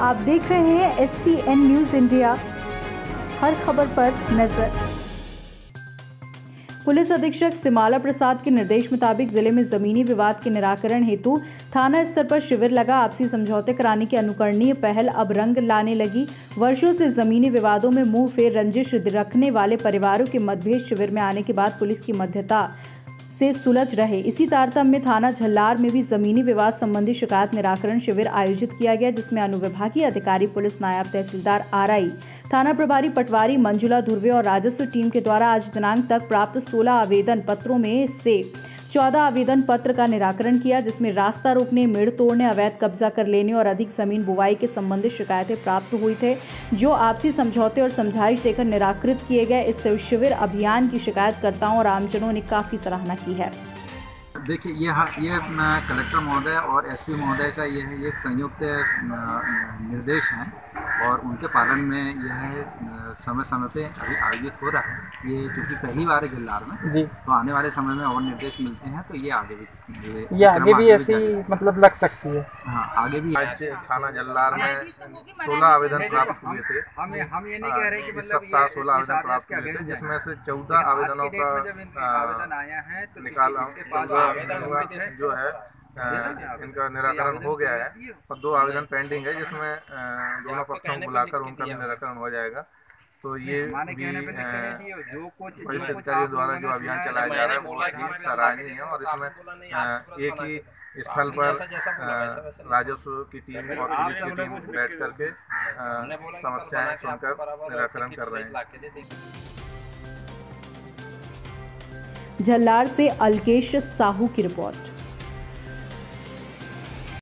आप देख रहे हैं S C N news India हर खबर पर नज़र। पुलिस अधीक्षक सिमाला प्रसाद के निर्देश मुताबिक ज़िले में जमीनी विवाद के निराकरण हेतु थाना स्तर पर शिविर लगा आपसी समझौते कराने की अनुकरणीय पहल अब रंग लाने लगी। वर्षों से जमीनी विवादों में मुँह फेर रंजिश रखने वाले परिवारों के मतभेद शिविर में आने के बाद पुलिस की मध्यता से सुलझ रहे। इसी तारतम्य में थाना झल्लार में भी जमीनी विवाद संबंधी शिकायत निराकरण शिविर आयोजित किया गया, जिसमें अनुविभागीय अधिकारी, पुलिस नायब तहसीलदार आरआई, थाना प्रभारी पटवारी मंजुला धुर्वे और राजस्व टीम के द्वारा आज दिनांक तक प्राप्त 16 आवेदन पत्रों में से चौदह आवेदन पत्र का निराकरण किया, जिसमें रास्ता रोकने, मेड़ तोड़ने, अवैध कब्जा कर लेने और अधिक ज़मीन बुवाई के संबंधित शिकायतें प्राप्त हुई थे, जो आपसी समझौते और समझाइश देकर निराकृत किए गए। इस शिविर अभियान की शिकायतकर्ताओं और आमजनों ने काफ़ी सराहना की है। देखिए, ये ये कलेक्टर महोदय और एसपी महोदय का ये है एक संयुक्त निर्देश है। और उनके पालन में यह समय समय पे अभी आयोजित हो रहा है। ये क्योंकि पहली बार है जिलार में जी। तो आने वाले समय में और निर्देश मिलते हैं तो ये आगे भी ये, आगे भी ऐसी मतलब लग सकती है। हाँ आगे भी आज थाना जल्लार में सोलह आवेदन प्राप्त हुए थे। हम हम ये नहीं कह रहे कि इस सप्ताह सोलह आवेदन प्राप्त हुए थे जिसमें से चौदह आवेदनों का निकाला जो है इनका निराकरण हो गया है और दो आवेदन पेंडिंग है जिसमें दोनों पक्षों को बुलाकर उनका निराकरण हो जाएगा। तो ये भी वरिष्ठ अधिकारियों द्वारा जो अभियान चलाया जा रहा है बहुत ही सराहनीय है और इसमें एक ही स्थल पर राजस्व की टीम और पुलिस की टीम बैठ करके समस्याएँ सुनकर निराकरण कर रहे हैं। झल्लार से अलकेश साहू की रिपोर्ट